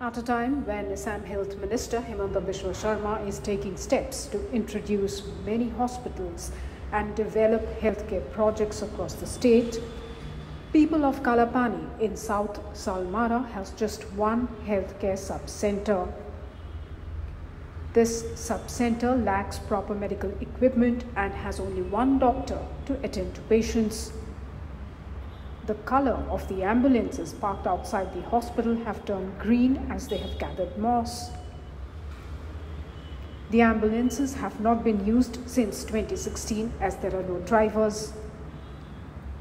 At a time when Assam Health Minister Himanta Biswa Sharma is taking steps to introduce many hospitals and develop healthcare projects across the state, people of Kalapani in South Salmara has just one healthcare sub-center. This sub-center lacks proper medical equipment and has only one doctor to attend to patients. The color of the ambulances parked outside the hospital have turned green as they have gathered moss. The ambulances have not been used since 2016 as there are no drivers.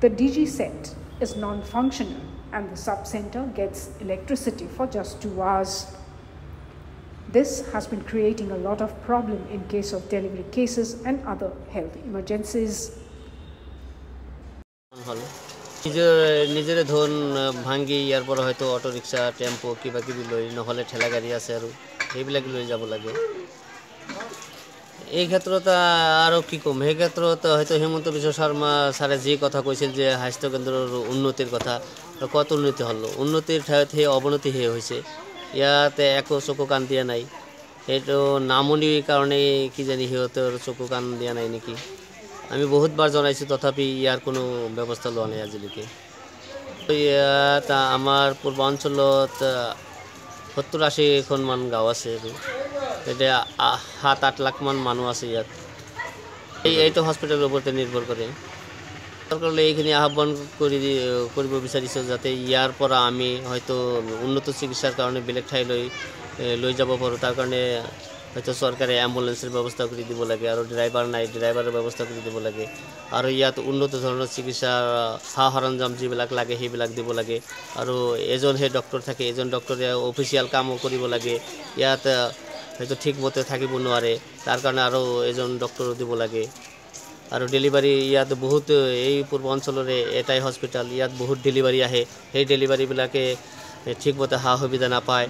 The DG set is non functional and the sub center gets electricity for just two hours. This has been creating a lot of problem in case of delivery cases and other health emergencies. হল নিজৰ নিজৰে ধন ভাঙি ইয়াৰ পৰা হয়তো auto rickshaw tempo কিবা কিবি লৈ নহ'লে ঠেলা গাড়ী আছে আৰু সেইবিলাক লৈ যাব লাগে। এই ক্ষেত্ৰত আৰু কি ক'ম? সেই ক্ষেত্ৰত হয়তো হিমন্ত বিশ্ব শৰ্মা ছাৰে যি কথা কৈছিল যে স্বাস্থ্যকেন্দ্ৰৰ উন্নতিৰ কথা ক'ত উন্নতি হ'ল? উন্নতিৰ ঠাইত সেই অৱনতিহে হৈছে ইয়াতে একো চকু কাণ দিয়া নাই। সেইটো নামনিৰ কাৰণেই কিজানি সিহঁতৰ চকু কাণ দিয়া নাই নেকি? আমি বহুতবাৰ জনাইছোঁ, তথাপি ইয়াৰ কোনো ব্যৱস্থা লোৱা নাই আজিলৈকে। ইয়াত আমাৰ পূৰ্বাঞ্চলত সত্তৰ আশীখনমান গাঁও আছে আৰু এতিয়া সাত আঠ লাখমান মানুহ আছে ইয়াত। এই এইটো হস্পিটেলৰ ওপৰতে নিৰ্ভৰ কৰে। চৰকাৰলৈ এইখিনি আহ্বান কৰি কৰিব বিচাৰিছোঁ যাতে ইয়াৰ পৰা আমি হয়তো উন্নত চিকিৎসাৰ কাৰণে বেলেগ ঠাইলৈ লৈ যাব পাৰোঁ। তাৰ কাৰণে হয়তো চৰকাৰে এম্বুলেঞ্চৰ ব্যৱস্থা কৰি দিব লাগে আৰু ড্ৰাইভাৰ নাই ড্ৰাইভাৰৰ ব্যৱস্থা কৰি দিব লাগে। আৰু ইয়াত উন্নত ধৰণৰ চিকিৎসাৰ সা সৰঞ্জাম যিবিলাক লাগে সেইবিলাক দিব লাগে। আৰু এজনহে ডক্টৰ থাকে এজন ডক্টৰে অফিচিয়েল কামো কৰিব লাগে। ইয়াত হয়তো ঠিকমতে থাকিব নোৱাৰে। তাৰ কাৰণে আৰু এজন ডক্টৰো দিব লাগে। আৰু ডেলিভাৰী ইয়াত বহুত এই পূৰ্ব অঞ্চলৰে এটাই হস্পিটেল ইয়াত বহুত ডেলিভাৰী আহে। সেই ডেলিভাৰীবিলাকে ঠিকমতে সা সুবিধা নাপায়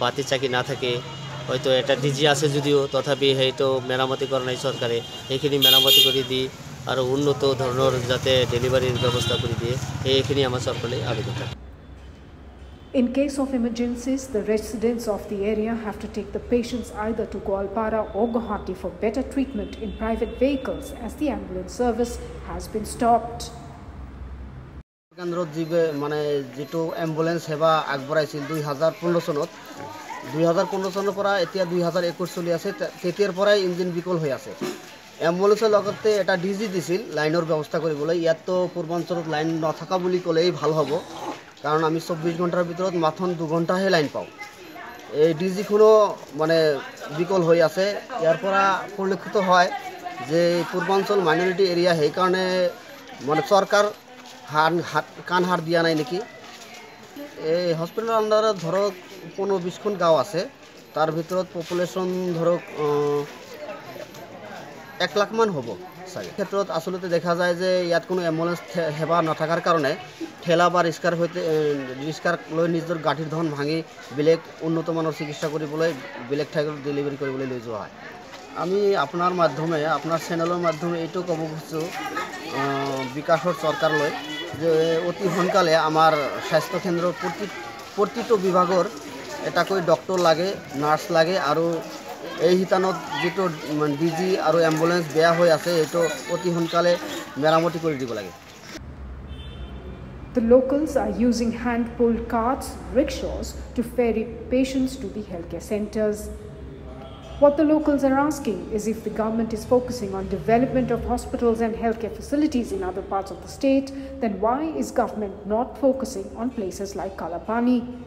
বাতি চাকি নাথাকে। হয়তো এটা ডিজি আছে যদিও তথাপি সেইটো মেৰামতি কৰা নাই চৰকাৰে সেইখিনি মেৰামতি কৰি দি আৰু উন্নত ধৰণৰ যাতে ডেলিভাৰীৰ ব্যৱস্থা কৰি দিয়ে সেইখিনি আমাৰ চৰকাৰে আবেদন থাকে In case of emergencies, the residents of the area have to take the patients either to Goalpara or Guwahati for better treatment in private vehicles as the ambulance service has been stopped. কেন্দ্ৰত যি মানে যিটো ambulance সেৱা আগবঢ়াইছিল দুই হাজাৰ পোন্ধৰ চনত দুই হাজাৰ পোন্ধৰ চনৰ পৰা এতিয়া দুই হাজাৰ একৈছ চলি আছে। তেতিয়াৰ পৰাই ইঞ্জিন বিকল হৈ আছে। এম্বুলেঞ্চৰ লগতে এটা ডি জি দিছিল লাইনৰ ব্যৱস্থা কৰিবলৈ। ইয়াততো পূৰ্বাঞ্চলত লাইন নথকা বুলি ক'লেই ভাল হ'ব। কাৰণ আমি চৌব্বিছ ঘণ্টাৰ ভিতৰত মাথোন দুঘণ্টাহে লাইন পাওঁ। এই ডি জিখনো মানে বিকল হৈ আছে। ইয়াৰ পৰা পৰিলক্ষিত হয় যে পূৰ্বাঞ্চল মাইনৰিটি এৰিয়া সেইকাৰণে মানে চৰকাৰ হাত হাত কাণ হাত দিয়া নাই নেকি? এই হস্পিটেলৰ আণ্ডাৰত ধৰক পোন্ধৰ বিছখন গাঁও আছে। তাৰ ভিতৰত পপুলেশ্যন ধৰক এক লাখমান হ'ব চাগে। ক্ষেত্ৰত আচলতে দেখা যায় যে ইয়াত কোনো এম্বুলেঞ্চ সেৱা নথকাৰ কাৰণে ঠেলা বা ৰিক্সাৰ সৈতে ৰিক্সাৰ লৈ নিজৰ গাঁঠিৰ ধন ভাঙি বেলেগ উন্নতমানৰ চিকিৎসা কৰিবলৈ বেলেগ ঠাইত ডেলিভাৰী কৰিবলৈ লৈ যোৱা হয়। আমি আপোনাৰ মাধ্যমে আপোনাৰ চেনেলৰ মাধ্যমে এইটো ক'ব খুজিছোঁ বিকাশৰ চৰকাৰলৈ যে অতি সোনকালে আমাৰ স্বাস্থ্যকেন্দ্ৰৰ প্ৰতি প্ৰতিটো বিভাগৰ এটাকৈ ডক্টৰ লাগে নাৰ্ছ লাগে আৰু এই শিতানত যিটো ডি জি আৰু এম্বুলেঞ্চ বেয়া হৈ আছে এইটো অতি সোনকালে মেৰামতি কৰি দিব লাগে The locals are using hand-pulled carts, rickshaws to ferry patients to the healthcare centers. What the locals are asking is if the government is focusing on development of hospitals and healthcare facilities in other parts of the state, then why is government not focusing on places like Kalapani?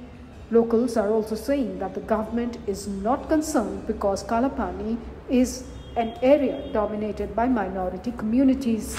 Locals are also saying that the government is not concerned because Kalapani is an area dominated by minority communities.